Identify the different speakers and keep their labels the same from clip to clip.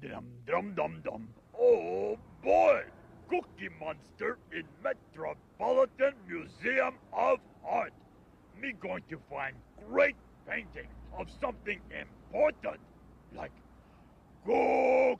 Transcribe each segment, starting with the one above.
Speaker 1: dum dum dum dum. Oh boy! Cookie Monster in Metropolitan Museum of Art. Me going to find great painting of something important, like cookie.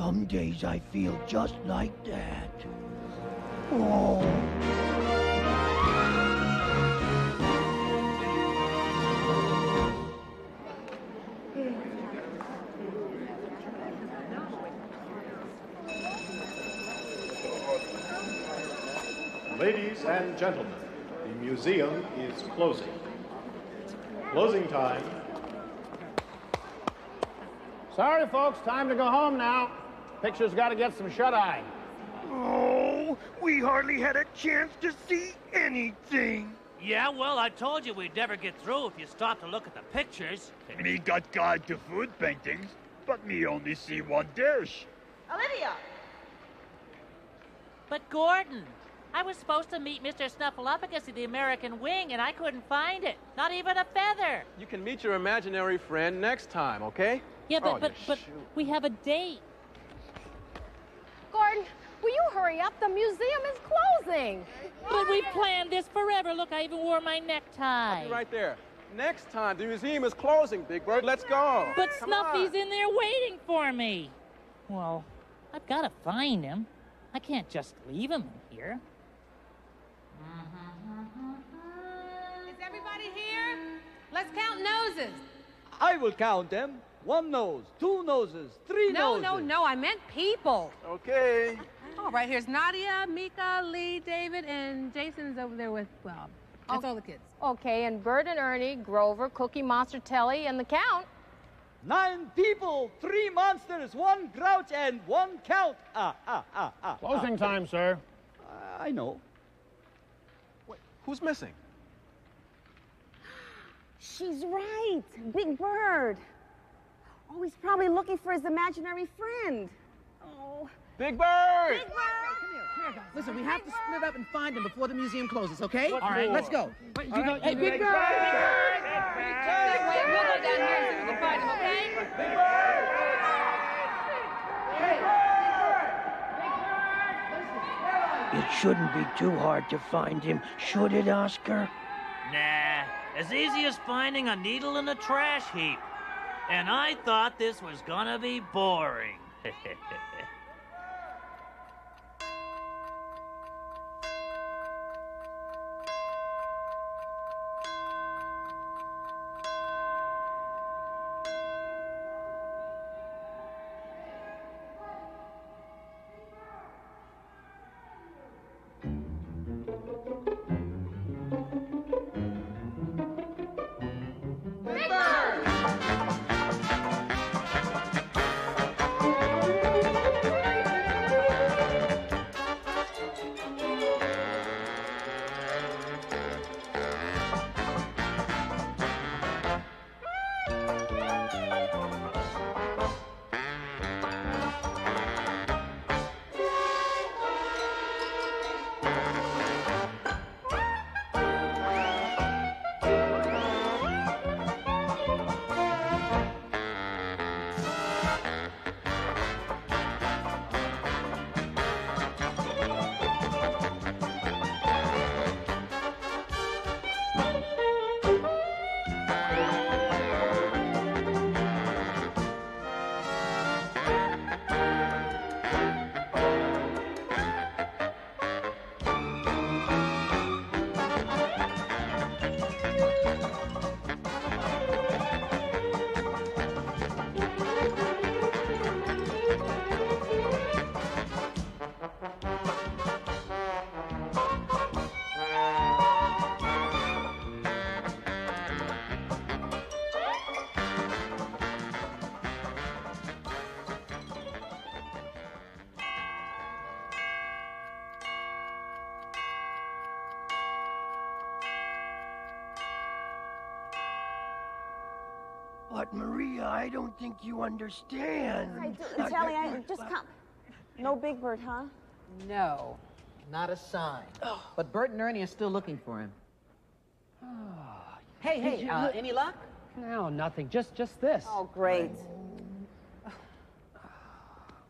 Speaker 2: Some days I feel just like that. Oh.
Speaker 3: Ladies and gentlemen, the museum is closing. Closing time.
Speaker 4: Sorry, folks, time to go home now. Picture's got to get some shut eye.
Speaker 2: Oh, we hardly had a chance to see anything.
Speaker 5: Yeah, well, I told you we'd never get through if you stopped to look at the pictures.
Speaker 1: Me got guide to food paintings, but me only see one dish.
Speaker 6: Olivia!
Speaker 5: But Gordon, I was supposed to meet Mr. Snuffleupagus at the American Wing, and I couldn't find it. Not even a feather.
Speaker 7: You can meet your imaginary friend next time, okay?
Speaker 5: Yeah, but
Speaker 7: Oh,
Speaker 5: but but
Speaker 7: shoot.
Speaker 5: we have a date.
Speaker 6: Bird, will you hurry up? The museum is closing.
Speaker 5: But we planned this forever. Look, I even wore my necktie.
Speaker 7: Right there. Next time, the museum is closing, Big Bird. Let's go.
Speaker 5: But
Speaker 7: Come
Speaker 5: Snuffy's
Speaker 7: on.
Speaker 5: in there waiting for me. Well, I've got to find him. I can't just leave him in here.
Speaker 8: Is everybody here? Let's count noses.
Speaker 9: I will count them. One nose, two noses, three
Speaker 8: No,
Speaker 9: noses.
Speaker 8: no, no. No. I meant people.
Speaker 7: Okay.
Speaker 8: All right, here's Nadia, Mika, Lee, David, and Jason's over there with, well, that's all the kids.
Speaker 6: Okay, and Bert and Ernie, Grover, Cookie Monster, Telly, and the Count.
Speaker 9: Nine people, three monsters, one grouch, and one count. Ah, ah, ah, ah.
Speaker 4: Closing time, sir.
Speaker 9: ah. I know.
Speaker 7: Who's missing?
Speaker 10: She's right. Big Bird. Oh, he's probably looking for his imaginary friend. Oh.
Speaker 7: Big Bird!
Speaker 10: Big Bird!
Speaker 11: Come here, come here, Listen, we have to split up and find him before the museum closes, okay?
Speaker 7: What
Speaker 11: All right,
Speaker 7: for?
Speaker 11: let's go.
Speaker 8: Hey, Big Bird! Big Bird! Big Bird! Wait, we'll go down here and see if we can find him, okay?
Speaker 2: It shouldn't be too hard to find him, should it, Oscar?
Speaker 12: Nah, as easy as finding a needle in a trash heap. And I thought this was gonna be boring.
Speaker 2: But Maria, I don't think you understand.
Speaker 10: I do, Telly, I just can't. No Big Bird, huh?
Speaker 11: No, not a sign. But Bert and Ernie are still looking for him. hey, hey, uh, any luck?
Speaker 13: No, nothing. Just just this.
Speaker 10: Oh, great.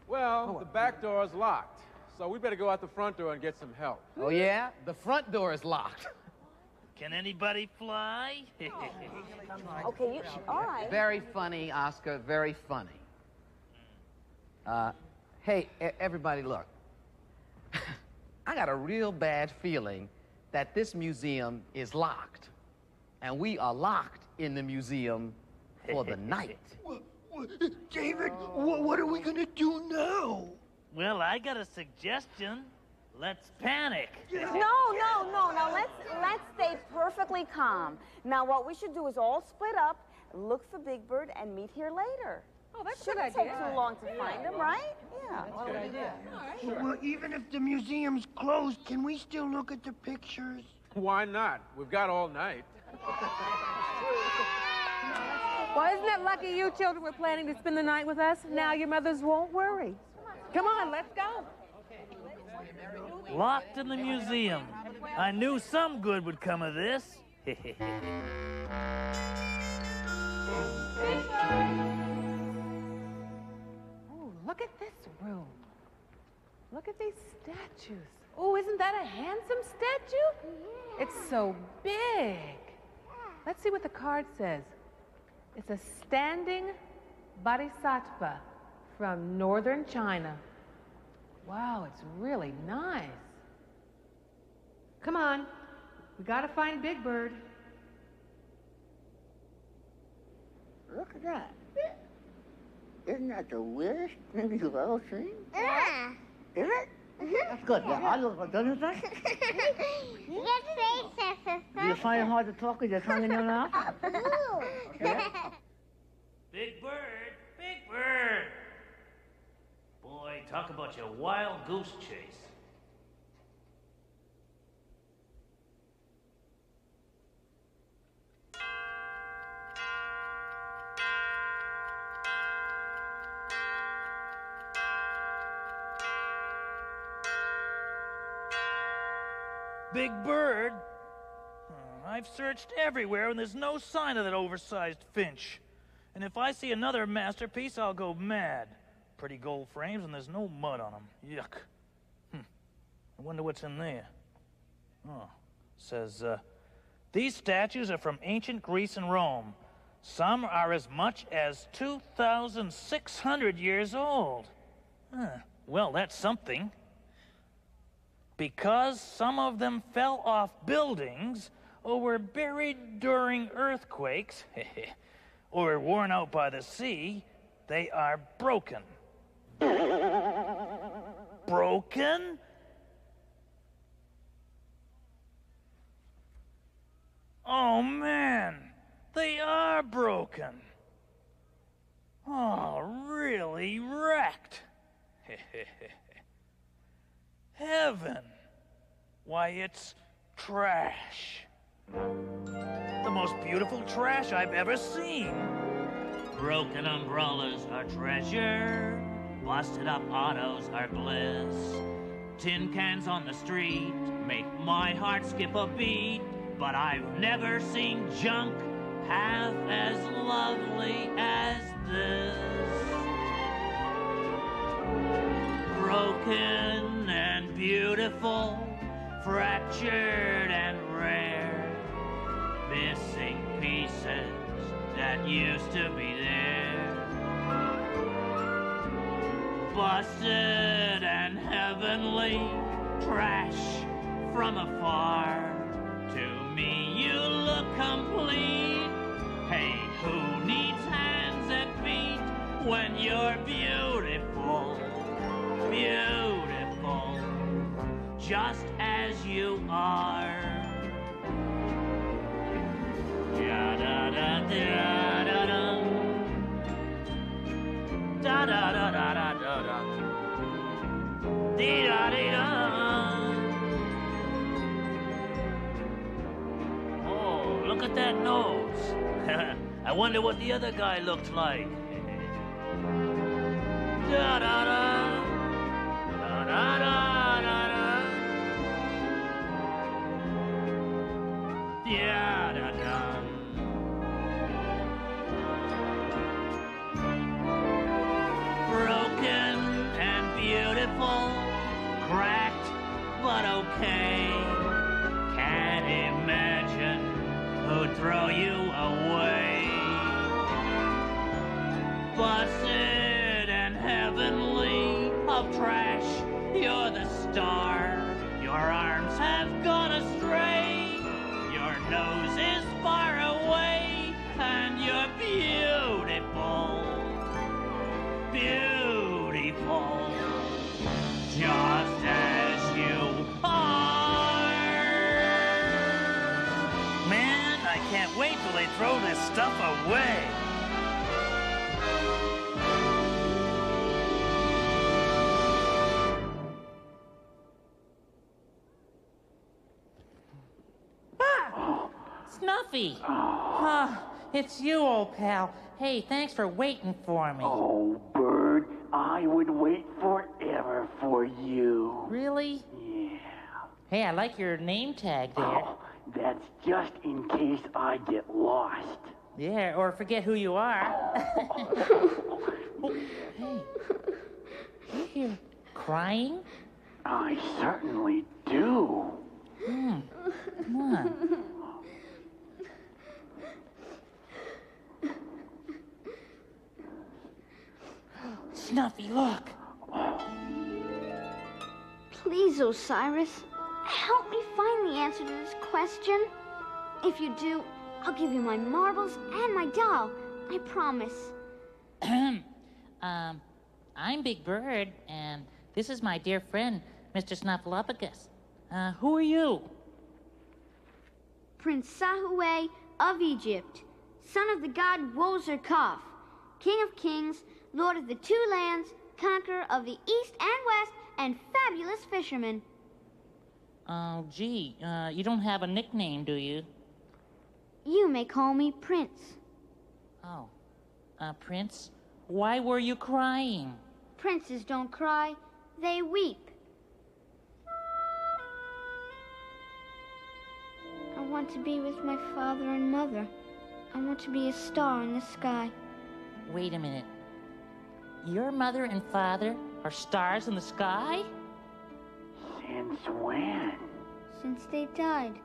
Speaker 7: Well, the back door is locked, so we better go out the front door and get some help.
Speaker 11: Oh, yeah? The front door is locked.
Speaker 12: Can anybody fly?
Speaker 10: Okay, you, all right.
Speaker 11: Very funny, Oscar, very funny. Uh, hey, everybody, look. I got a real bad feeling that this museum is locked. And we are locked in the museum for the night.
Speaker 2: David, wh- what are we gonna do now?
Speaker 12: well, I got a suggestion. Let's panic.
Speaker 10: No, no, no. Now let's let's stay perfectly calm. Now what we should do is all split up, look for Big Bird, and meet here later.
Speaker 8: Oh, that's a
Speaker 10: Shouldn't
Speaker 8: good
Speaker 10: take too long to find him, right? Yeah. What a good idea.
Speaker 2: Well, even if the museum's closed, can we still look at the pictures?
Speaker 7: Why not? We've got all night.
Speaker 8: Well, isn't it lucky you children were planning to spend the night with us? Now your mothers won't worry. Come on, let's go.
Speaker 12: Locked in the museum. I knew some good would come of this.
Speaker 8: Oh, look at this room. Look at these statues. Oh, isn't that a handsome statue? It's so big. Let's see what the card says. It's a standing bodhisattva from northern China. Wow, it's really nice. Come on, we gotta find Big Bird.
Speaker 14: Look at that. Isn't that the weirdest thing you've ever seen?
Speaker 15: Yeah.
Speaker 14: Is it? Mm-hmm. That's good. Yeah, I look like doesn't it?
Speaker 15: You get faces,
Speaker 14: Do you find it hard to talk with your tongue in your mouth?
Speaker 12: Big Bird, Big Bird. Boy, talk about your wild goose chase. Big Bird? Oh, I've searched everywhere and there's no sign of that oversized finch. And if I see another masterpiece, I'll go mad. Pretty gold frames and there's no mud on them. Yuck. Hmm. I wonder what's in there. Oh, says, uh, these statues are from ancient Greece and Rome. Some are as much as 2,600 years old. Huh. Well, that's something. Because some of them fell off buildings or were buried during earthquakes or were worn out by the sea, they are broken. Broken? Oh man, they are broken. Oh, really wrecked. Heaven. Why, it's trash. The most beautiful trash I've ever seen. Broken umbrellas are treasure. Busted up autos are bliss. Tin cans on the street make my heart skip a beat. But I've never seen junk half as lovely as this. Broken and beautiful, fractured and rare. Missing pieces that used to be there. Busted and heavenly, trash from afar. To me, you look complete. Hey, who needs hands that feet when you're beautiful? Beautiful, just as you are. Da da da. Da da da da da da da. Oh, look at that nose. I wonder what the other guy looked like. Da da da. Throw you away. Busted and heavenly of trash, you're the star. Your arms have gone astray. Your nose throw this stuff away.
Speaker 5: Snuffy! Ah, it's you, old pal. Hey, thanks for waiting for me.
Speaker 16: Oh, Bird, I would wait forever for you.
Speaker 5: Really?
Speaker 16: Yeah.
Speaker 5: Hey, I like your name tag there.
Speaker 16: Oh, that's just in case I get lost.
Speaker 5: Yeah, or forget who you are. oh, hey. You here crying?
Speaker 16: I certainly do.
Speaker 5: Hmm. Come on. Snuffy, look.
Speaker 15: Please, Osiris, help me find the answer to this question. If you do, I'll give you my marbles and my doll. I promise.
Speaker 5: um, I'm Big Bird, and this is my dear friend, Mr. Snuffleupagus. Uh, who are you?
Speaker 15: Prince Sahu of Egypt, son of the god Wozer Kaf, king of kings, lord of the two lands, conqueror of the east and west, and fabulous fisherman.
Speaker 5: Oh, gee, uh, you don't have a nickname, do you?
Speaker 15: You may call me Prince.
Speaker 5: Oh, uh, Prince, why were you crying?
Speaker 15: Princes don't cry, they weep. I want to be with my father and mother. I want to be a star in the sky.
Speaker 5: Wait a minute. Your mother and father are stars in the sky?
Speaker 16: Since when?
Speaker 15: Since they died.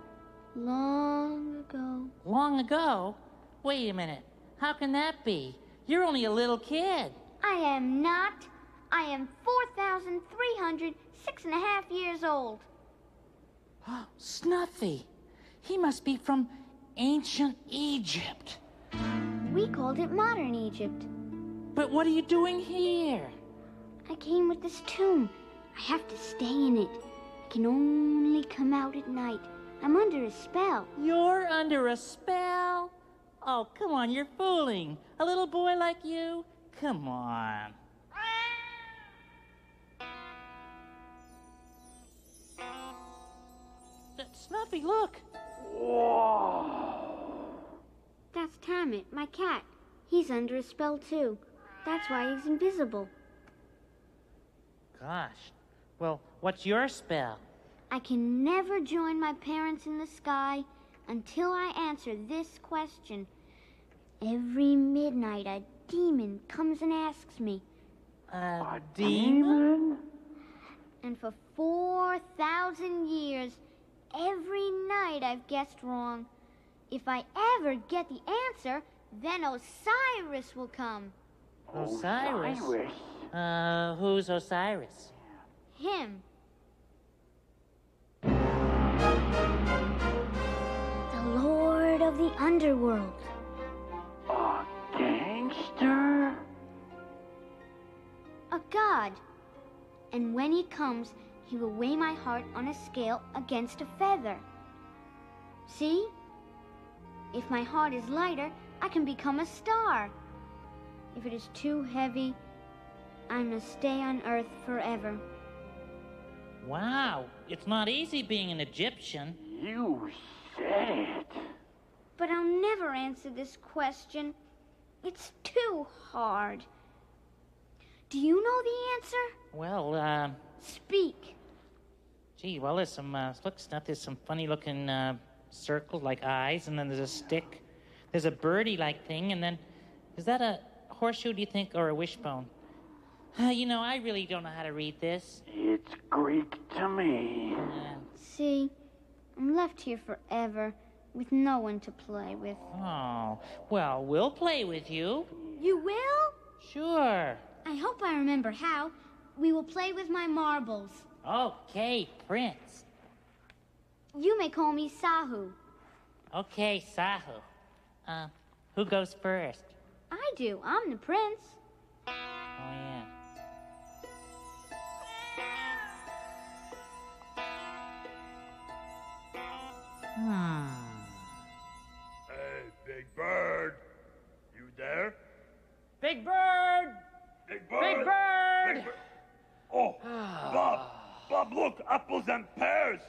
Speaker 15: Long ago.
Speaker 5: Long ago? Wait a minute. How can that be? You're only a little kid.
Speaker 15: I am not. I am 4,306 and a half years old.
Speaker 5: Snuffy. He must be from ancient Egypt.
Speaker 15: We called it modern Egypt.
Speaker 5: But what are you doing here?
Speaker 15: I came with this tomb. I have to stay in it. I can only come out at night. I'm under a spell.
Speaker 5: You're under a spell? Oh, come on, you're fooling. A little boy like you? Come on. That snuffy, look.
Speaker 15: That's Tammet, my cat. He's under a spell, too. That's why he's invisible.
Speaker 5: Gosh. Well, what's your spell?
Speaker 15: I can never join my parents in the sky until I answer this question. Every midnight, a demon comes and asks me.
Speaker 5: A,
Speaker 16: A
Speaker 5: demon?
Speaker 16: demon?
Speaker 15: And for 4,000 years, every night I've guessed wrong. If I ever get the answer, then Osiris will come.
Speaker 5: Osiris?
Speaker 16: Osiris.
Speaker 5: Uh, who's Osiris?
Speaker 15: Him. Of the Underworld.
Speaker 16: A gangster?
Speaker 15: A god. And when he comes, he will weigh my heart on a scale against a feather. See? If my heart is lighter, I can become a star. If it is too heavy, I must stay on Earth forever.
Speaker 5: Wow, it's not easy being an Egyptian.
Speaker 16: You said it.
Speaker 15: But I'll never answer this question. It's too hard. Do you know the answer?
Speaker 5: Well, uh,
Speaker 15: Speak.
Speaker 5: gee, well, there's some, uh, look, Snuff, there's some funny looking, uh, circles like eyes, and then there's a stick. There's a birdie like thing, and then, is that a horseshoe, do you think, or a wishbone? Uh, you know, I really don't know how to read this.
Speaker 16: It's Greek to me.
Speaker 5: Uh,
Speaker 15: See, I'm left here forever with no one to play with.
Speaker 5: oh, well, we'll play with you.
Speaker 15: You will?
Speaker 5: Sure.
Speaker 15: I hope I remember how. We will play with my marbles.
Speaker 5: Okay, Prince.
Speaker 15: You may call me Sahu.
Speaker 5: Okay, Sahu. Uh, who goes first?
Speaker 15: I do. I'm the prince.
Speaker 5: Oh, yeah. Hmm.
Speaker 1: Big Bird!
Speaker 13: Big Bird!
Speaker 1: Big Bird!
Speaker 13: Big Bird.
Speaker 1: Oh, ah. Bob! Bob, look! Apples and pears!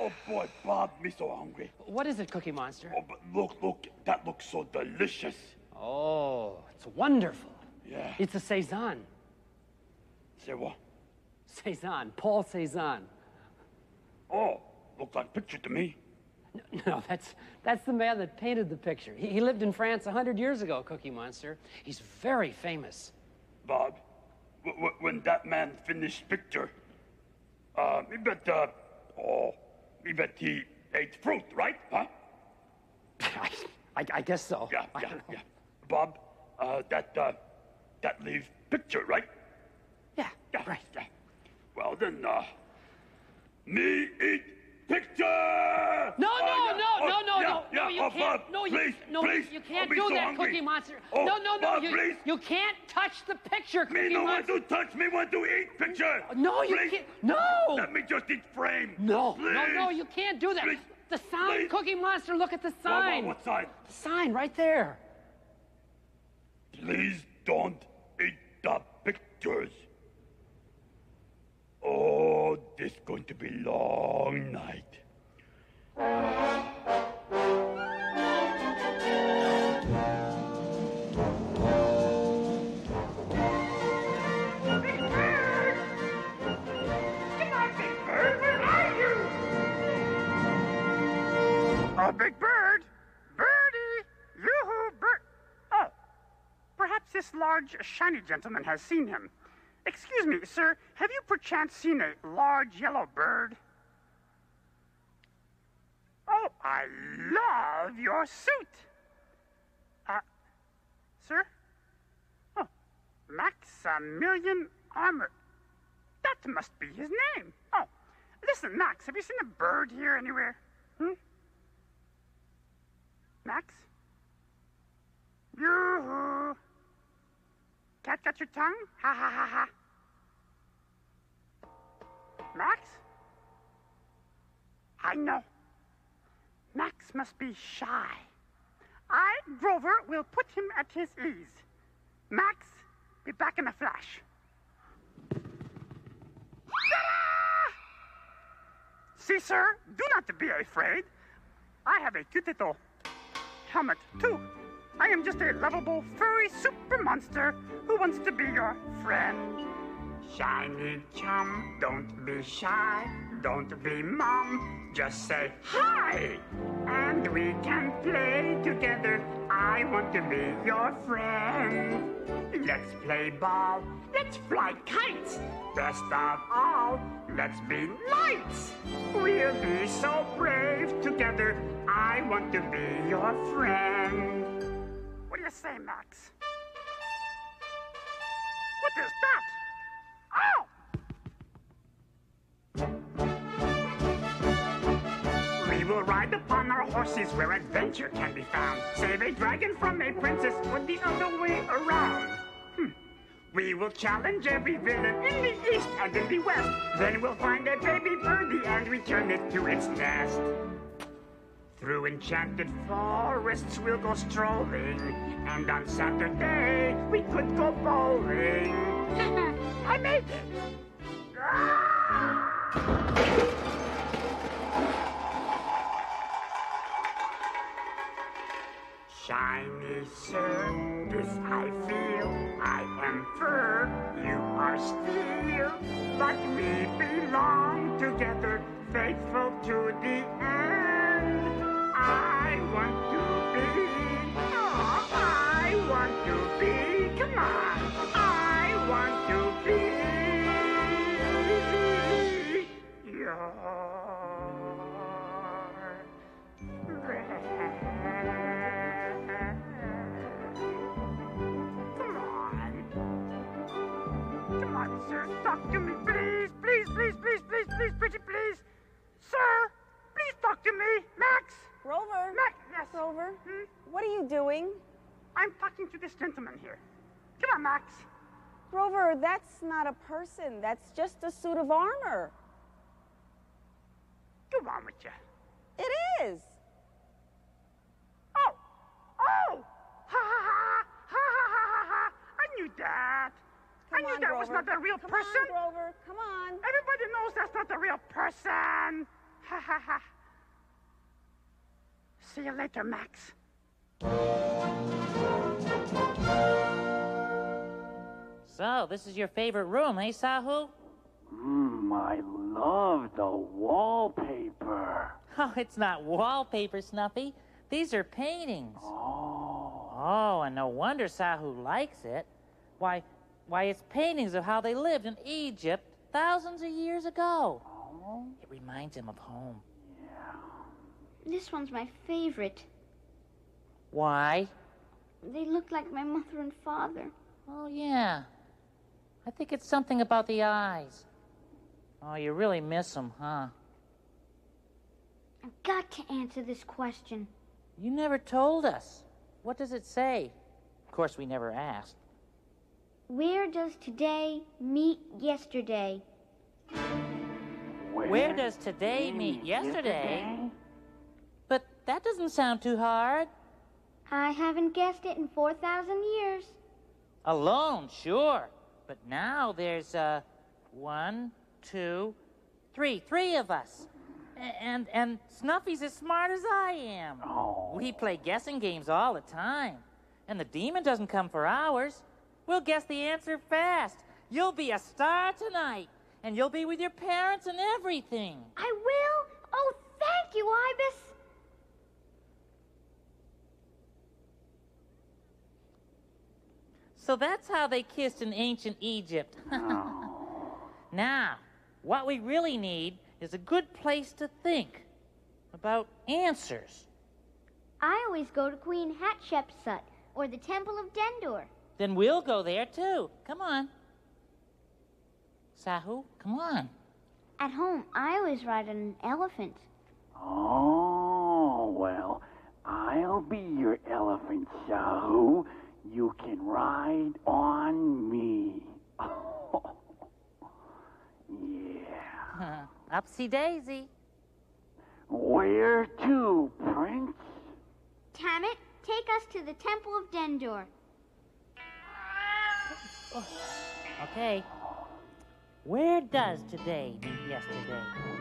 Speaker 1: Oh, boy, Bob, me so hungry.
Speaker 13: What is it, Cookie Monster?
Speaker 1: Oh, but look, look, that looks so delicious.
Speaker 13: Oh, it's wonderful.
Speaker 1: Yeah.
Speaker 13: It's a Cezanne.
Speaker 1: Say what?
Speaker 13: Cezanne, Paul Cezanne.
Speaker 1: Oh, looks like picture to me.
Speaker 13: No, that's that's the man that painted the picture. He, he lived in France a hundred years ago, Cookie Monster. He's very famous.
Speaker 1: Bob, when that man finished picture, Uh, me bet, uh, oh, me bet he ate fruit, right? Huh?
Speaker 13: I, I guess so.
Speaker 1: Yeah, yeah, yeah. Bob, uh, that, uh, that leaves picture, right?
Speaker 13: Yeah,
Speaker 1: yeah, right. Yeah. Well, then, uh, me eat picture!
Speaker 13: Oh, no,
Speaker 1: Oh,
Speaker 13: no,
Speaker 1: yeah.
Speaker 13: no,
Speaker 1: Oh,
Speaker 13: no, no, no,
Speaker 1: yeah.
Speaker 13: no, you
Speaker 1: oh,
Speaker 13: can't.
Speaker 1: Bob,
Speaker 13: no, you,
Speaker 1: please,
Speaker 13: no,
Speaker 1: please.
Speaker 13: you can't do
Speaker 1: so
Speaker 13: that,
Speaker 1: hungry.
Speaker 13: Cookie Monster.
Speaker 1: Oh,
Speaker 13: no, no, no,
Speaker 1: Bob,
Speaker 13: you,
Speaker 1: please.
Speaker 13: you can't touch the picture, Cookie
Speaker 1: Me no want
Speaker 13: Monster.
Speaker 1: to touch, me want to eat picture.
Speaker 13: No, you
Speaker 1: Please.
Speaker 13: can't. No.
Speaker 1: Let me just eat frame.
Speaker 13: No,
Speaker 1: Please.
Speaker 13: no, no, you can't do that.
Speaker 1: Please.
Speaker 13: The sign,
Speaker 1: Please.
Speaker 13: Cookie Monster, look at the
Speaker 1: What, what,
Speaker 13: sign.
Speaker 1: what sign?
Speaker 13: The sign right there.
Speaker 1: Please don't eat the pictures. Oh, this is going to be long
Speaker 17: large, shiny gentleman has seen him. Excuse me, sir, have you perchance seen a large yellow bird? Oh, I love your suit! Uh, sir? Oh, Maximilian Armor. That must be his name. Oh, listen, Max, have you seen a bird here anywhere? Hmm? Max? Yoo-hoo! Cat got your tongue? Ha ha ha ha. Max? I know. Max must be shy. I, Grover, will put him at his ease. Max, be back in a flash. See, sir, do not be afraid. I have a cute little helmet, too. I am just a lovable, super monster who wants to be your friend. Shiny chum, don't be shy, don't be mum, just say hi, and we can play together. I want to be your friend. Let's play ball, let's fly kites. Best of all, let's be lights. We'll be so brave together. I want to be your friend. Do you say, Max? What is that? Oh! We will ride upon our horses where adventure can be found. Save a dragon from a princess or the other way around. Hmm. We will challenge every villain in the east and in the west. Then we'll find a baby birdie and return it to its nest. Through enchanted forests we'll go strolling, and on Saturday we could go bowling. I made it! Shiny sir, this I feel. I am fur, you are steel. But we belong together, faithful to the end. Please, please, please. Sir, please talk to me. Max.
Speaker 10: Grover.
Speaker 17: Max, yes.
Speaker 10: Grover. Hmm? What are you doing?
Speaker 17: I'm talking to this gentleman here. Come on, Max.
Speaker 10: Grover, that's not a person. That's just a suit of armor.
Speaker 17: Go on with you.
Speaker 10: It is.
Speaker 17: Oh! Oh! Ha ha ha! Ha ha ha ha ha! I knew that. I knew
Speaker 10: on,
Speaker 17: that was not the real
Speaker 10: Come
Speaker 17: person.
Speaker 10: on, Grover. Come on.
Speaker 17: Everybody knows that's not the real person. Ha ha ha. See you later, Max.
Speaker 5: So, this is your favorite room, eh, Sahu?
Speaker 16: Mmm, I love the wallpaper.
Speaker 5: Oh, it's not wallpaper, Snuffy. These are paintings.
Speaker 16: Oh.
Speaker 5: Oh, and no wonder Sahu likes it. Why, why, it's paintings of how they lived in Egypt thousands of years ago. Oh. It reminds him of home. Yeah.
Speaker 15: This one's my favorite.
Speaker 5: Why?
Speaker 15: They look like my mother and father.
Speaker 5: Oh, yeah. I think it's something about the eyes. Oh, you really miss them, huh?
Speaker 15: I've got to answer this question.
Speaker 5: You never told us. What does it say? Of course, we never asked.
Speaker 15: Where does today meet yesterday?
Speaker 5: Where, does today meet yesterday? But that doesn't sound too hard.
Speaker 15: I haven't guessed it in 4,000 years.
Speaker 5: Alone, sure. But now there's, uh, one, two, three. Three of us. And, and Snuffy's as smart as I am. Oh. We play guessing games all the time. And the demon doesn't come for hours. We'll guess the answer fast. You'll be a star tonight. And you'll be with your parents and everything.
Speaker 15: I will? Oh, thank you, Ibis.
Speaker 5: So that's how they kissed in ancient Egypt. now, what we really need is a good place to think about answers.
Speaker 15: I always go to Queen Hatshepsut or the Temple of Dendur.
Speaker 5: Then we'll go there too. Come on. Sahu, come on.
Speaker 15: At home, I always ride on an elephant.
Speaker 16: Oh, well, I'll be your elephant, Sahu. You can ride on me. yeah.
Speaker 5: Upsy daisy.
Speaker 16: Where to, Prince?
Speaker 15: Tammet, take us to the Temple of Dendur.
Speaker 5: Okay. Where does today meet yesterday?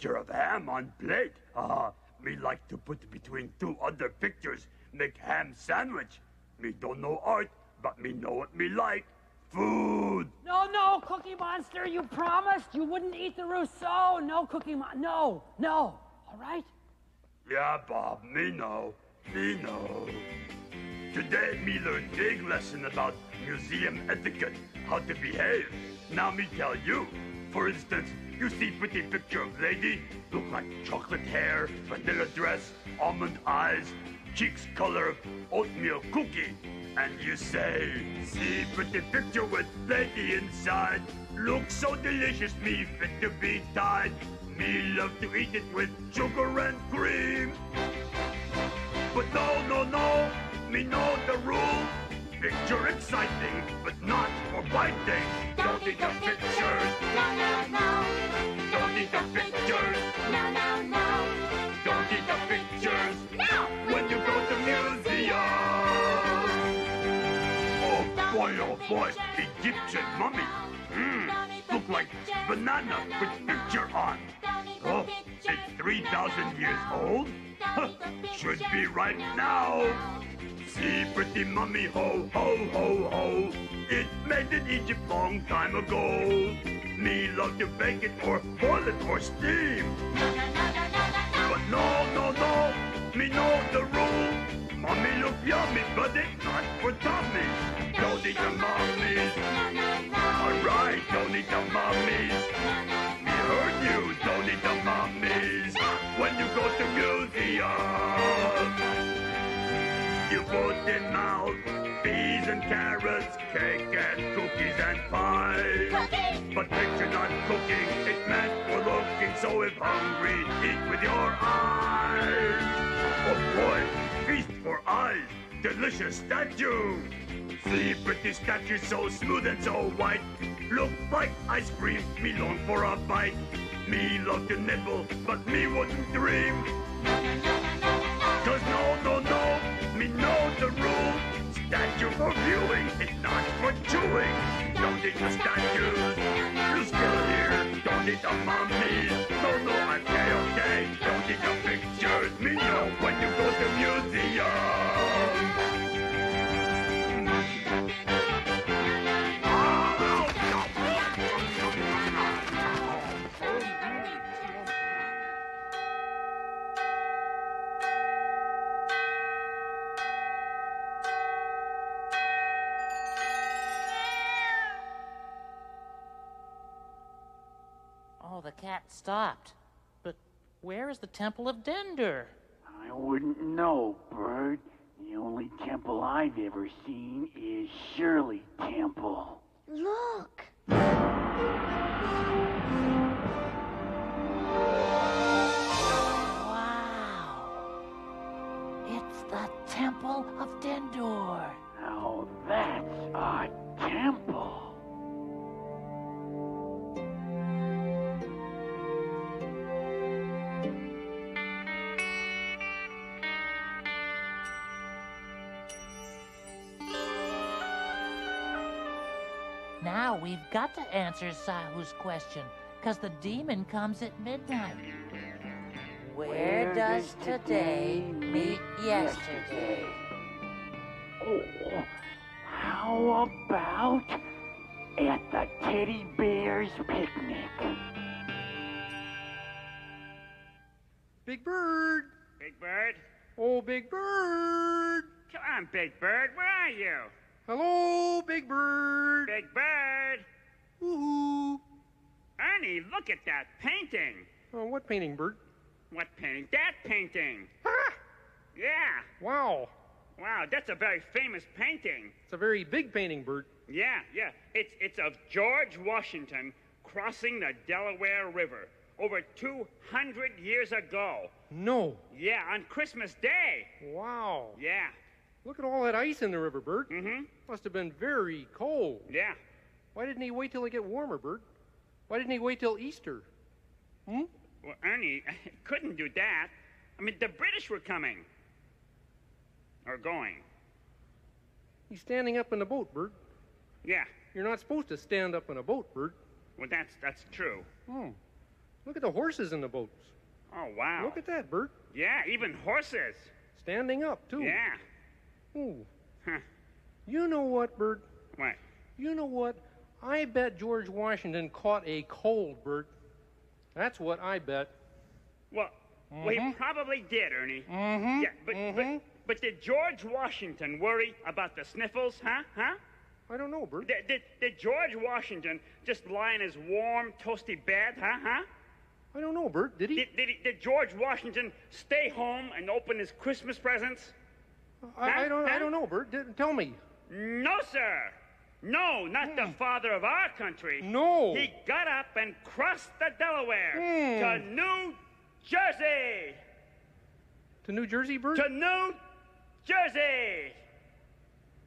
Speaker 1: Picture of ham on plate. Ah, me like to put between two other pictures. Make ham sandwich. Me don't know art, but me know what me like. Food.
Speaker 13: No, no, Cookie Monster, you promised you wouldn't eat the Rousseau. No, Cookie Mon. No, no. All right?
Speaker 1: Yeah, Bob, me know. Me know. Today me learn big lesson about museum etiquette, how to behave. Now me tell you. For instance, you see pretty picture of lady, look like chocolate hair, vanilla dress, almond eyes, cheeks color of oatmeal cookie. And you say, see pretty picture with lady inside. Looks so delicious, me fit to be tied. Me love to eat it with sugar and cream. But no, no, no, me know the rule. Picture exciting, but not for biting. Don't eat the pictures. No, no, no. Don't eat the pictures. No, no, no. Don't eat the pictures. No. When you go to museum. Oh, oh boy, oh boy, Egyptian mummy. Mmm, look like banana with picture on. Oh, it's 3,000 years old? Huh, should be right now. See, pretty mummy, ho, ho, ho, ho. It made in Egypt long time ago. Me love to bake it or boil it or steam. But no, no, no, me know the rule. Mummy look yummy, but it's not for tummy. Don't eat the mummies. Alright, don't eat the mummies. Me heard you, don't eat the mummies. When you go to museum, in mouth peas and carrots, cake and cookies and pie. But picture not cooking, it meant for looking. So if hungry, eat with your eyes. Oh boy, feast for eyes, delicious statue. See pretty statue so smooth and so white. Look like ice cream, me long for a bite. Me love to nibble, but me wouldn't dream. Cause no, no, no, know the rule. Statue for viewing is not for chewing. Don't eat the statues. This girl here, don't eat the mummies. No, no, I'm okay, okay. Don't eat the
Speaker 5: stopped. But where is the Temple of Dendur?
Speaker 16: I wouldn't know, Bird. The only temple I've ever seen is Shirley Temple.
Speaker 15: Look. Wow!
Speaker 5: It's the Temple of Dendur.
Speaker 16: Now that's a temple.
Speaker 5: Got to answer Sahu's question, because the demon comes at midnight. Where does today meet yesterday?
Speaker 16: Oh, how about at the teddy bear's picnic?
Speaker 9: Big Bird.
Speaker 17: Big Bird?
Speaker 9: Oh, Big Bird.
Speaker 17: Come on, Big Bird. Where are you?
Speaker 9: Hello, Big Bird.
Speaker 17: Big Bird.
Speaker 9: Ooh.
Speaker 17: Ernie, look at that painting.
Speaker 9: Oh, what painting, Bert?
Speaker 17: What painting? That painting. Huh? Yeah.
Speaker 9: Wow.
Speaker 17: Wow, that's a very famous painting.
Speaker 9: It's a very big painting, Bert.
Speaker 17: Yeah, yeah. It's it's of George Washington crossing the Delaware River over 200 years ago.
Speaker 9: No.
Speaker 17: Yeah, on Christmas Day.
Speaker 9: Wow.
Speaker 17: Yeah.
Speaker 9: Look at all that ice in the river, Bert.
Speaker 17: Mm-hmm.
Speaker 9: Must have been very cold.
Speaker 17: Yeah.
Speaker 9: Why didn't he wait till it get warmer, Bert? Why didn't he wait till Easter? Hmm?
Speaker 17: Well, Ernie couldn't do that. I mean, the British were coming. Or going.
Speaker 9: He's standing up in a boat, Bert.
Speaker 17: Yeah.
Speaker 9: You're not supposed to stand up in a boat, Bert.
Speaker 17: Well, that's that's true.
Speaker 9: Hmm. Look at the horses in the boats.
Speaker 17: Oh, wow.
Speaker 9: Look at that, Bert.
Speaker 17: Yeah, even horses.
Speaker 9: Standing up, too.
Speaker 17: Yeah.
Speaker 9: Ooh.
Speaker 17: Huh.
Speaker 9: You know what, Bert?
Speaker 17: What?
Speaker 9: You know what? I bet George Washington caught a cold, Bert. That's what I bet.
Speaker 17: Well, well, he probably did, Ernie.
Speaker 9: Mm-hmm.
Speaker 17: Yeah, but, but but did George Washington worry about the sniffles, huh? Huh?
Speaker 9: I don't know, Bert.
Speaker 17: Did, did, did George Washington just lie in his warm, toasty bed, huh? Huh?
Speaker 9: I don't know, Bert. Did he?
Speaker 17: Did, did, he, did George Washington stay home and open his Christmas presents?
Speaker 9: I, I don't.
Speaker 17: Huh?
Speaker 9: I don't know, Bert. Did, tell me.
Speaker 17: No, sir. No, not the father of our country.
Speaker 9: Hmm. No.
Speaker 17: He got up and crossed the Delaware
Speaker 9: Hmm.
Speaker 17: to New Jersey.
Speaker 9: To New Jersey, Bert?
Speaker 17: To New Jersey.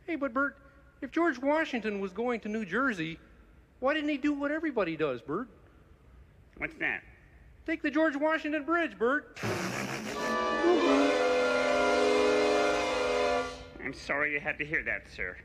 Speaker 9: Hey, but Bert, if George Washington was going to New Jersey, why didn't he do what everybody does, Bert?
Speaker 17: What's that?
Speaker 9: Take the George Washington Bridge, Bert.
Speaker 17: I'm sorry you had to hear that, sir.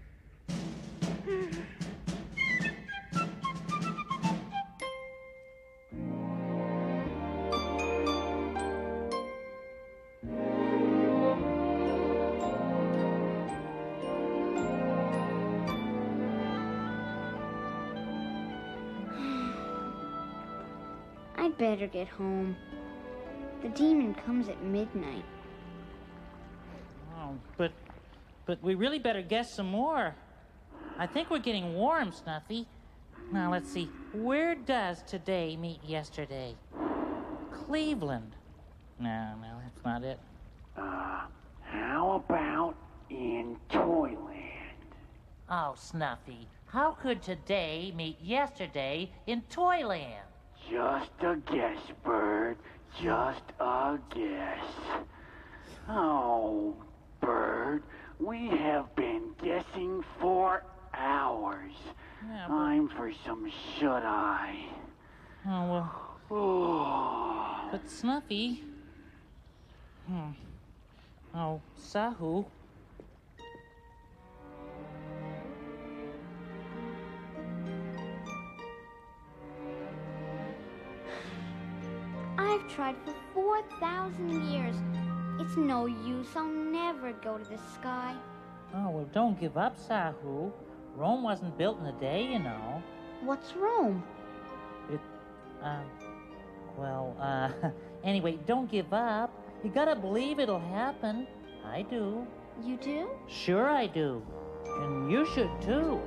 Speaker 15: Better get home. The demon comes at midnight.
Speaker 5: Oh, but, but we really better guess some more. I think we're getting warm, Snuffy. Now let's see. Where does today meet yesterday? Cleveland. No, no, that's not it.
Speaker 16: Uh, how about in Toyland?
Speaker 5: Oh, Snuffy. How could today meet yesterday in Toyland?
Speaker 16: Just a guess, Bird. Just a guess. Oh, Bird, we have been guessing for hours.
Speaker 5: Yeah, but-
Speaker 16: I'm for some shut eye.
Speaker 5: Oh, well, But Snuffy. Hmm. Oh, Sahu.
Speaker 15: I've tried for 4,000 years. It's no use. I'll never go to the sky.
Speaker 5: Oh, well, don't give up, Sahu. Rome wasn't built in a day, you know.
Speaker 15: What's Rome?
Speaker 5: It, uh, well, uh, anyway, don't give up. You gotta believe it'll happen. I do.
Speaker 15: You do?
Speaker 5: Sure, I do. And you should too.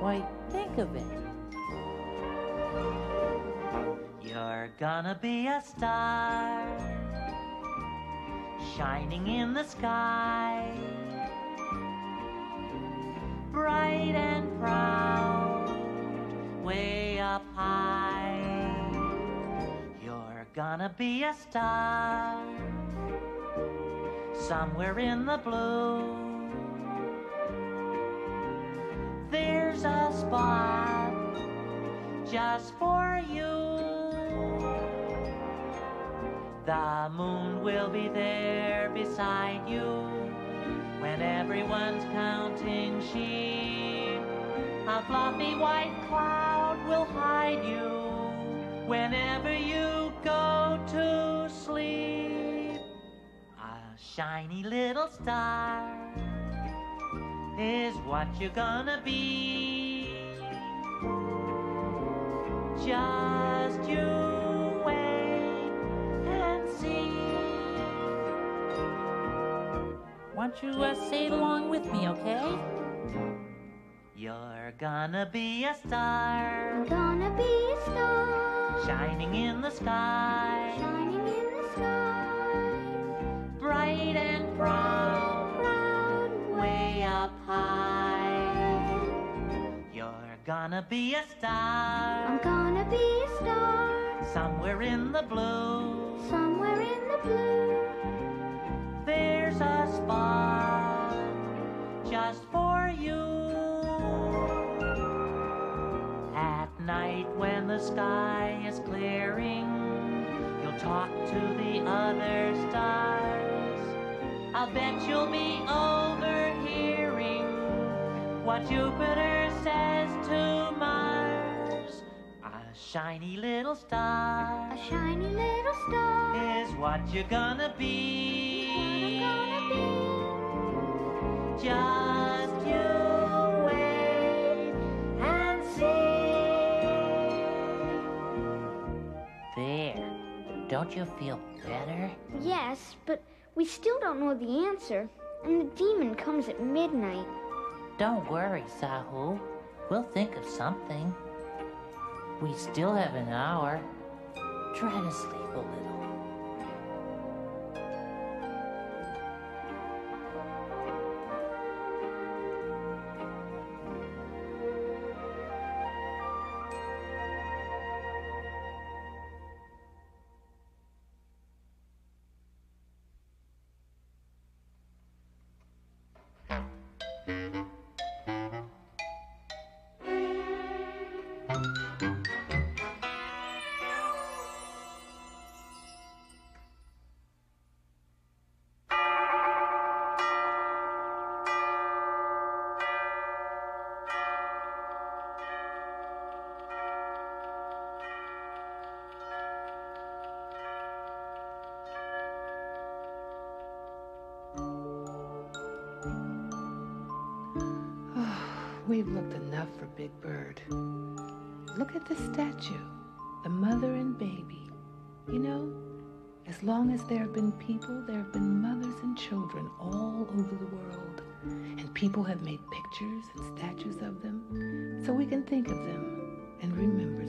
Speaker 5: Why, think of it. You're gonna be a star, shining in the sky, bright and proud, way up high. You're gonna be a star, somewhere in the blue. There's a spot just for you. The moon will be there beside you when everyone's counting sheep. A fluffy white cloud will hide you whenever you go to sleep. A shiny little star is what you're gonna be. Just you Want you uh, say it along with me, okay? You're gonna be a star.
Speaker 15: I'm gonna be a star.
Speaker 5: Shining in the sky.
Speaker 15: Shining in the sky.
Speaker 5: Bright and proud.
Speaker 15: Proud.
Speaker 5: Way up high. You're gonna be a star.
Speaker 15: I'm gonna be a star.
Speaker 5: Somewhere in the blue.
Speaker 15: Somewhere in the blue.
Speaker 5: There's a spot just for you. At night when the sky is clearing, you'll talk to the other stars. I'll bet you'll be overhearing what Jupiter says to Mars. A shiny little star
Speaker 15: A shiny little star.
Speaker 5: is what you're gonna be. Just you wait and see. There. Don't you feel better?
Speaker 15: Yes, but we still don't know the answer. And the demon comes at midnight.
Speaker 5: Don't worry, Sahu. We'll think of something. We still have an hour. Try to sleep a little.
Speaker 8: For Big Bird. Look at the statue, the mother and baby. You know, as long as there have been people, there have been mothers and children all over the world. And people have made pictures and statues of them so we can think of them and remember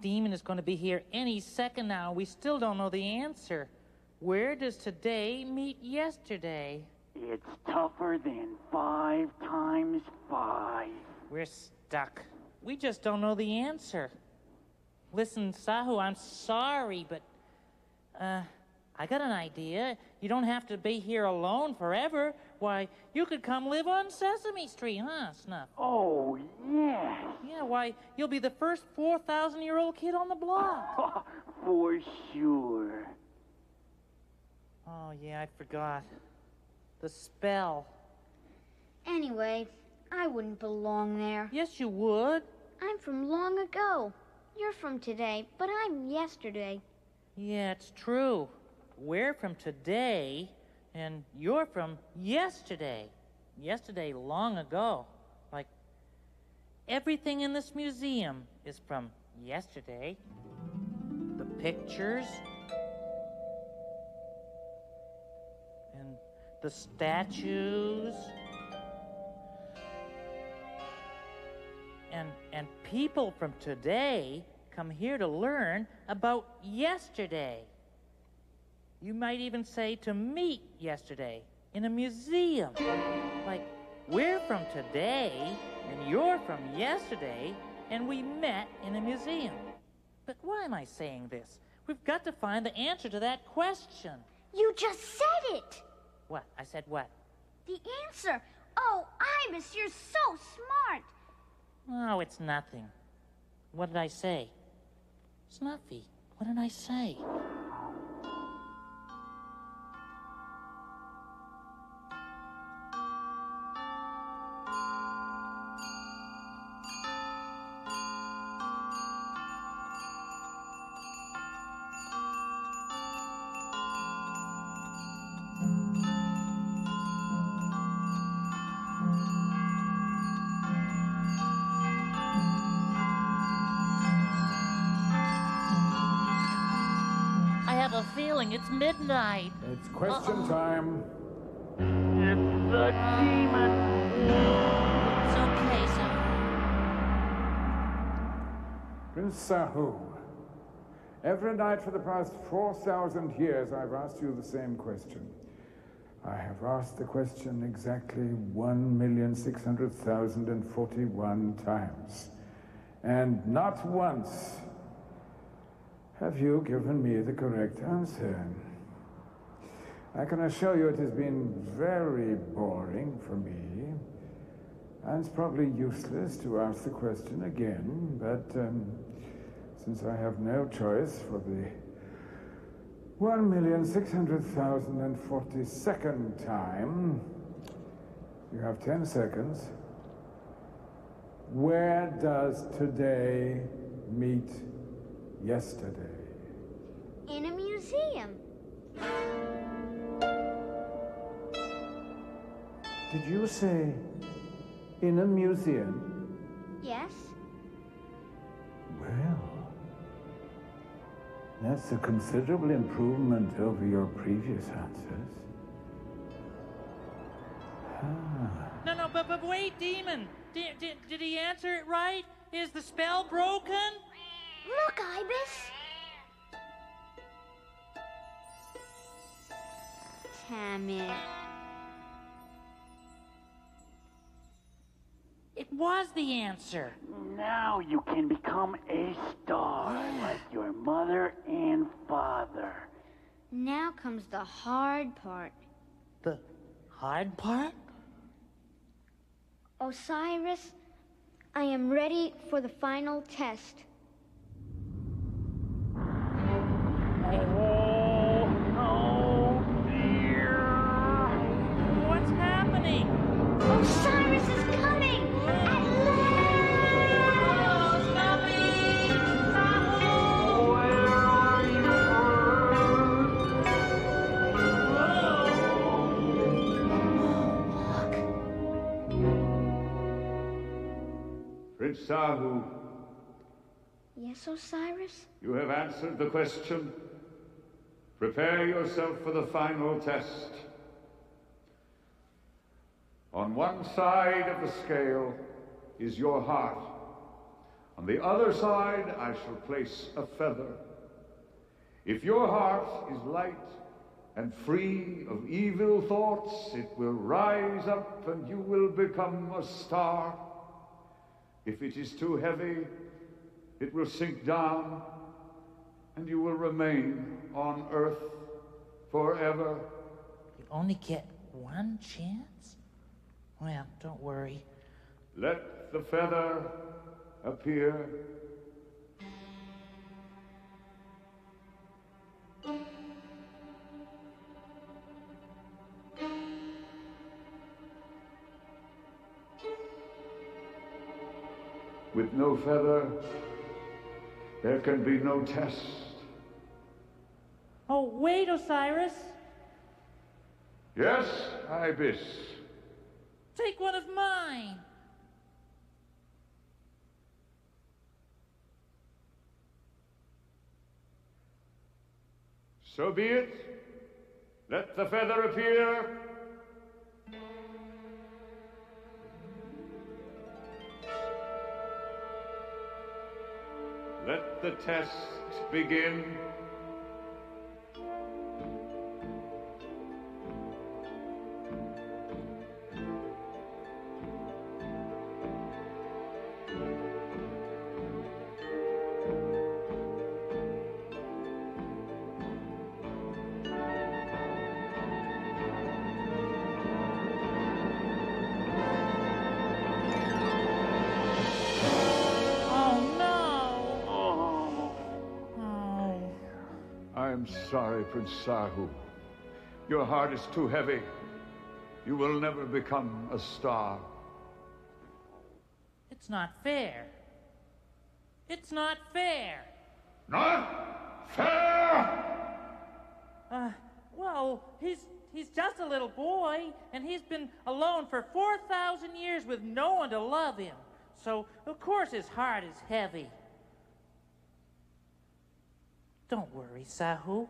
Speaker 5: demon is going to be here any second now. We still don't know the answer. Where does today meet yesterday?
Speaker 16: It's tougher than five times five.
Speaker 5: We're stuck. We just don't know the answer. Listen, Sahu, I'm sorry, but uh I got an idea. You don't have to be here alone forever. Why, you could come live on Sesame Street, huh, Snuff?
Speaker 16: Oh, yes.
Speaker 5: Yeah, why, you'll be the first 4,000 year old kid on the block.
Speaker 16: Oh, for sure.
Speaker 5: oh, yeah, I forgot. The spell.
Speaker 15: Anyway, I wouldn't belong there.
Speaker 5: Yes, you would.
Speaker 15: I'm from long ago. You're from today, but I'm yesterday.
Speaker 5: Yeah, it's true. We're from today, and you're from yesterday. Yesterday, long ago. Everything in this museum is from yesterday. The pictures, and the statues, and, and people from today come here to learn about yesterday. You might even say to meet yesterday in a museum. Like, we're from today, and you're from yesterday, and we met in a museum. But why am I saying this? We've got to find the answer to that question.
Speaker 15: You just said it!
Speaker 5: What? I said what?
Speaker 15: The answer! Oh, Ibis, you're so smart!
Speaker 5: Oh, it's nothing. What did I say? Snuffy, what did I say? It's
Speaker 18: question time.
Speaker 16: It's the demon.
Speaker 5: It's okay, Sam.
Speaker 18: Prince Sahu, every night for the past 4,000 years I've asked you the same question. I have asked the question exactly 1,600,041 times. And not once Have you given me the correct answer? I can assure you it has been very boring for me. And it's probably useless to ask the question again, but um, since I have no choice for the 1,600,042nd time, you have 10 seconds. Where does today meet yesterday?
Speaker 15: In a museum.
Speaker 18: Did you say in a museum?
Speaker 15: Yes?
Speaker 18: Well, that's a considerable improvement over your previous answers. Ah.
Speaker 5: No, no, but, but wait, Demon. Did, did, did he answer it right? Is the spell broken?
Speaker 15: Look, Ibis. Damn it.
Speaker 5: It was the answer.
Speaker 16: Now you can become a star like your mother and father.
Speaker 15: Now comes the hard part.
Speaker 5: The hard part?
Speaker 15: Osiris, I am ready for the final test.
Speaker 19: Sahu,
Speaker 15: Yes, Osiris?
Speaker 19: you have answered the question. Prepare yourself for the final test. On one side of the scale is your heart. On the other side, I shall place a feather. If your heart is light and free of evil thoughts, it will rise up and you will become a star. If it is too heavy, it will sink down and you will remain on earth forever.
Speaker 5: You only get one chance? Well, don't worry.
Speaker 19: Let the feather appear. With no feather, there can be no test.
Speaker 5: Oh, wait, Osiris.
Speaker 19: Yes, Ibis.
Speaker 5: Take one of mine.
Speaker 19: So be it. Let the feather appear. Let the test begin. Prince Sahu. Your heart is too heavy. You will never become a star.
Speaker 5: It's not fair. It's not fair.
Speaker 19: Not fair!
Speaker 5: Uh, well, he's he's just a little boy, and he's been alone for 4,000 years with no one to love him. So, of course, his heart is heavy. Don't worry, Sahu.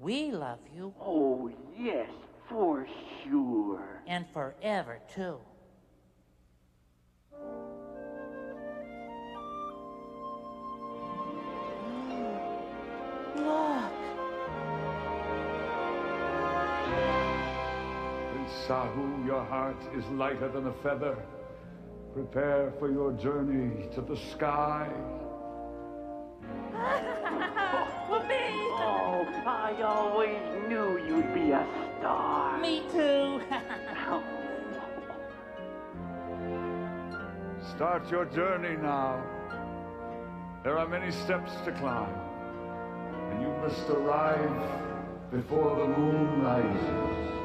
Speaker 5: We love you.
Speaker 16: Oh, yes, for sure.
Speaker 5: And forever, too. Mm, look.
Speaker 19: Prince Sahu, your heart is lighter than a feather. Prepare for your journey to the sky.
Speaker 16: I always knew you'd be a star.
Speaker 5: Me too.
Speaker 19: Start your journey now. There are many steps to climb, and you must arrive before the moon rises.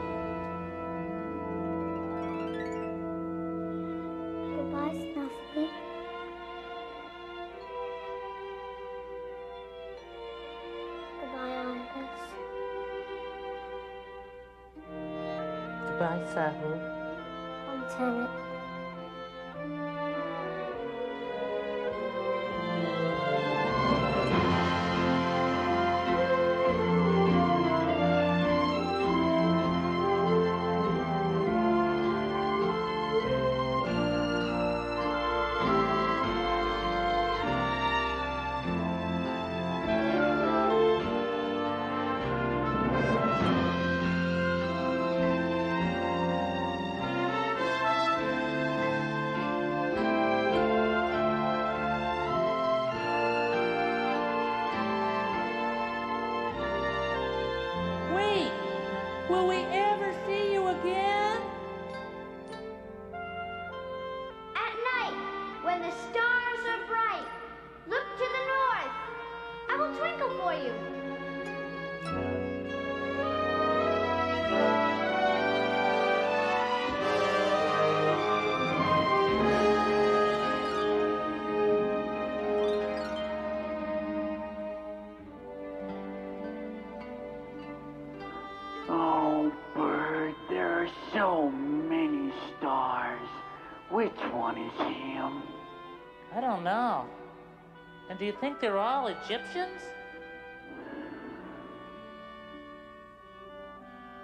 Speaker 5: Do you think they're all Egyptians?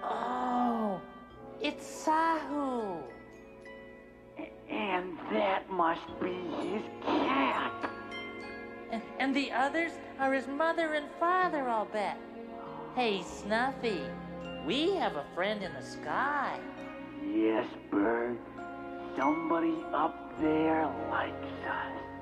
Speaker 5: Oh, it's Sahu.
Speaker 16: And that must be his cat.
Speaker 5: And, and the others are his mother and father, I'll bet. Hey, Snuffy, we have a friend in the sky.
Speaker 16: Yes, Bird. Somebody up there likes us.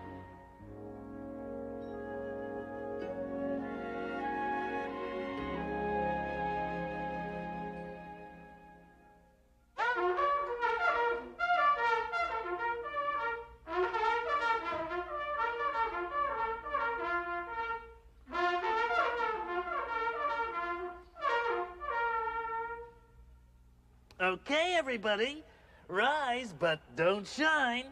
Speaker 12: Everybody. Rise, but don't shine.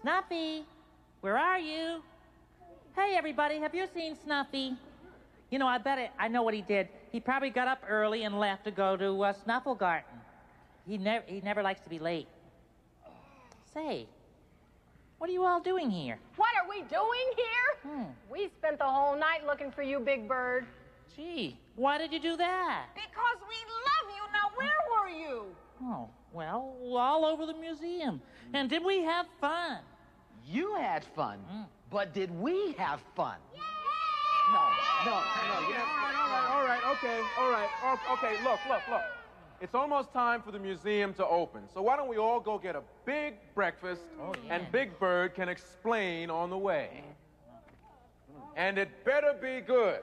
Speaker 5: Snuffy, where are you? Hey, everybody, have you seen Snuffy? You know, I bet it, I know what he did. He probably got up early and left to go to uh, Snufflegarten. He never, he never likes to be late. Say, what are you all doing here?
Speaker 6: What are we doing here?
Speaker 5: Hmm.
Speaker 6: We spent the whole night looking for you, Big Bird.
Speaker 5: Gee, why did you do that?
Speaker 10: Because we love you. Now, where were you?
Speaker 5: Oh, well, all over the museum. And did we have fun?
Speaker 11: You had fun, but did we have fun?
Speaker 7: No, no, no. You know, all right, all right, okay, all right. Okay, look, look, look. It's almost time for the museum to open. So why don't we all go get a big breakfast oh, and Big Bird can explain on the way. And it better be good.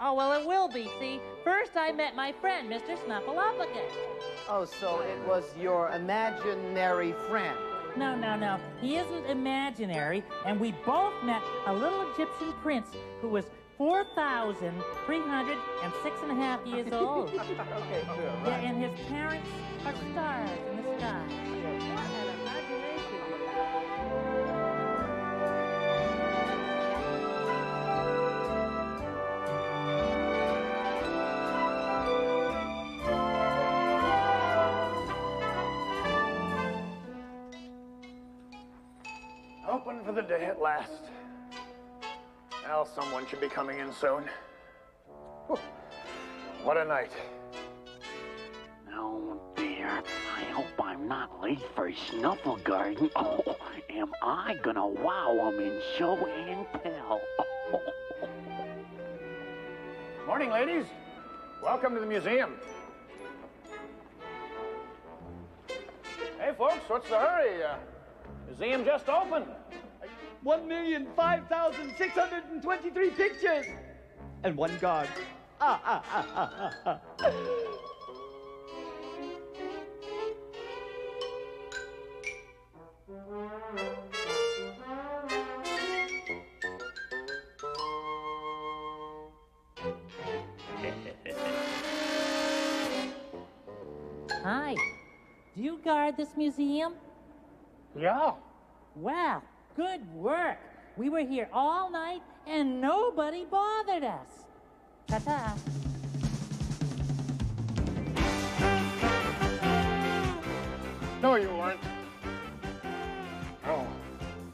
Speaker 5: Oh, well, it will be. See, first I met my friend, Mr. Snuffleupagus.
Speaker 11: Oh, so it was your imaginary friend.
Speaker 5: No, no, no. He isn't imaginary, and we both met a little Egyptian prince who was 4,306 and a half years old.
Speaker 7: okay, good.
Speaker 5: Yeah, and his parents are stars in the sky.
Speaker 4: Open for the day at last. Well, someone should be coming in soon. Whew. What a night.
Speaker 16: Oh dear, I hope I'm not late for Snuffle Garden. Oh, am I gonna wow 'em in show and tell?
Speaker 4: Morning, ladies. Welcome to the museum. Hey, folks, what's the hurry? Uh, museum just opened.
Speaker 20: One million five thousand six hundred and twenty-three pictures, and one guard. Ah, ah, ah, ah, ah, ah.
Speaker 5: Hi. Do you guard this museum?
Speaker 4: Yeah.
Speaker 5: Well, good work. We were here all night and nobody bothered us. Ta ta.
Speaker 4: No, you weren't. Oh.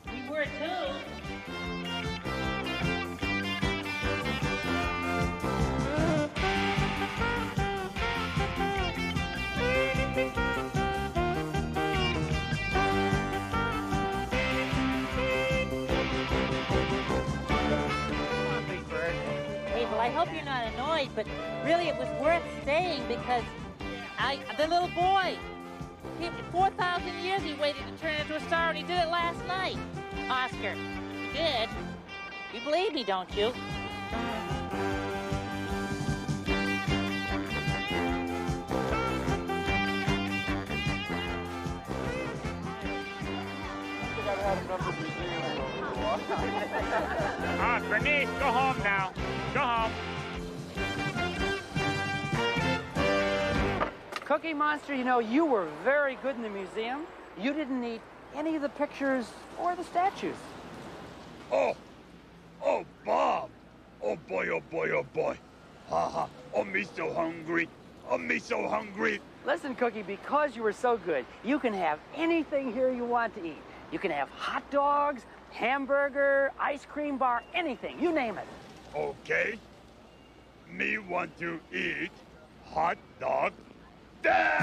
Speaker 5: We were too. But really it was worth staying because I, the little boy, he, 4,000 years he waited to turn into a star, and he did it last night. Oscar, he did. You believe me, don't you?
Speaker 17: Ah, Bernice, go home now. Go home.
Speaker 13: Cookie Monster, you know, you were very good in the museum. You didn't need any of the pictures or the statues.
Speaker 1: Oh, oh, Bob. Oh boy, oh boy, oh boy. Ha ha. Oh, me so hungry. Oh, me so hungry.
Speaker 13: Listen, Cookie, because you were so good, you can have anything here you want to eat. You can have hot dogs, hamburger, ice cream bar, anything. You name it.
Speaker 1: Okay. Me want to eat hot dog. Thank.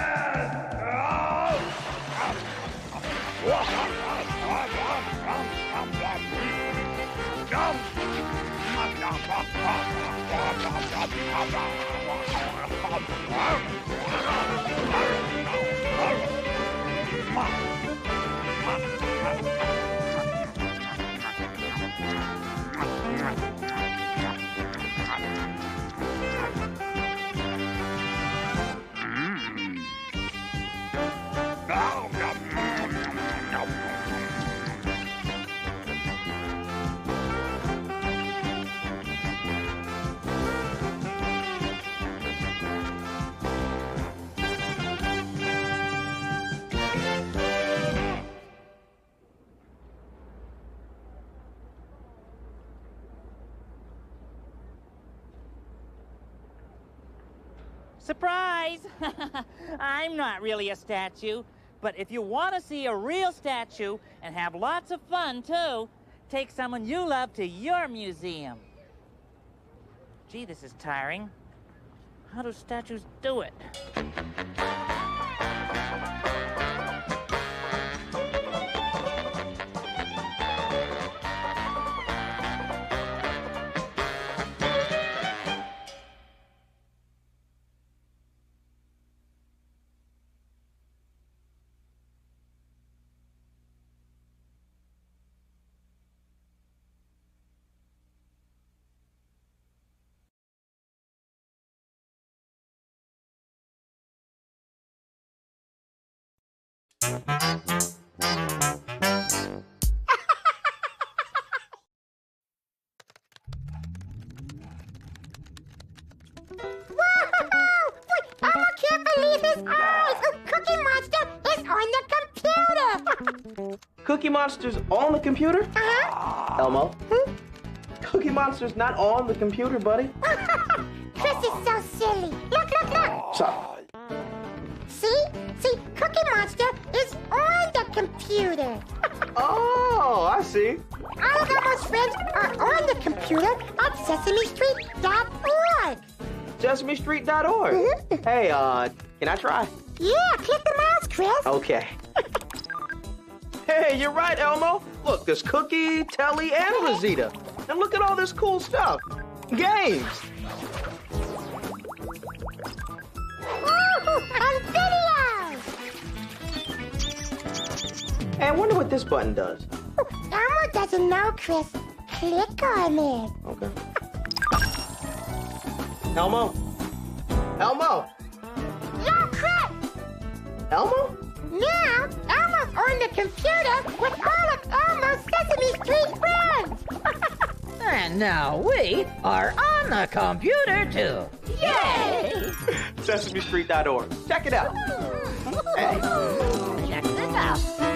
Speaker 5: Surprise! I'm not really a statue, but if you want to see a real statue and have lots of fun too, take someone you love to your museum. Gee, this is tiring. How do statues do it?
Speaker 21: Cookie Monster is on the computer!
Speaker 22: Cookie Monster's on the computer?
Speaker 21: Uh-huh.
Speaker 22: Elmo? Cookie Monster's not on the computer, buddy.
Speaker 21: Chris is so silly. Look, look, look!
Speaker 22: So,
Speaker 21: computer.
Speaker 22: oh, I see.
Speaker 21: All of Elmo's friends are on the computer at SesameStreet.org.
Speaker 22: SesameStreet.org. hey, uh, can I try?
Speaker 21: Yeah, click the mouse, Chris.
Speaker 22: Okay. hey, you're right, Elmo. Look, there's Cookie, Telly, and Rosita. And look at all this cool stuff. Games. What this button does.
Speaker 21: Elmo doesn't know, Chris. Click on it.
Speaker 22: Okay. Elmo? Elmo?
Speaker 21: Yo, Chris!
Speaker 22: Elmo?
Speaker 21: Now, Elmo's on the computer with all of Elmo's Sesame Street friends.
Speaker 23: And now we are on the computer too.
Speaker 21: Yay!
Speaker 22: SesameStreet.org. Check it out. Hey.
Speaker 23: Check this out.
Speaker 21: Ooh, ooh.